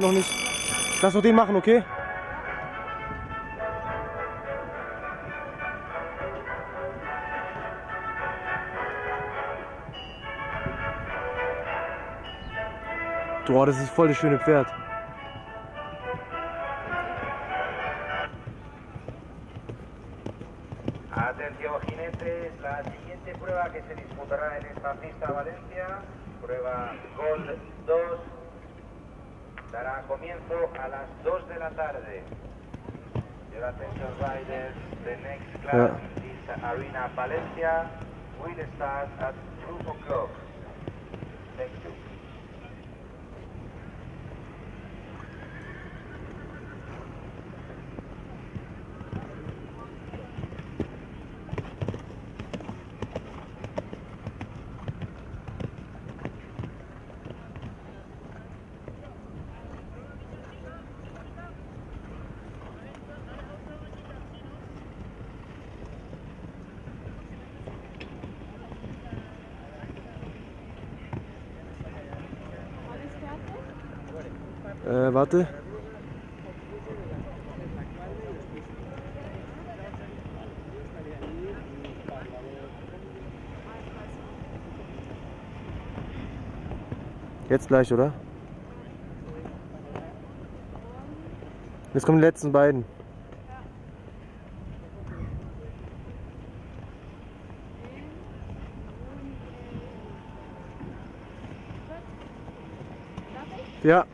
noch nicht. Lass doch den machen, okay? Boah, das ist voll das schöne Pferd. Atención jinetes, la siguiente prueba que se disputará en esta pista Valencia, prueba Gold 2, dará comienzo a las 2 de la tarde. Your attention riders, the next class is Arena Valencia, will start at 2 o'clock. Äh, warte. Jetzt gleich, oder? Jetzt kommen die letzten beiden. Ja.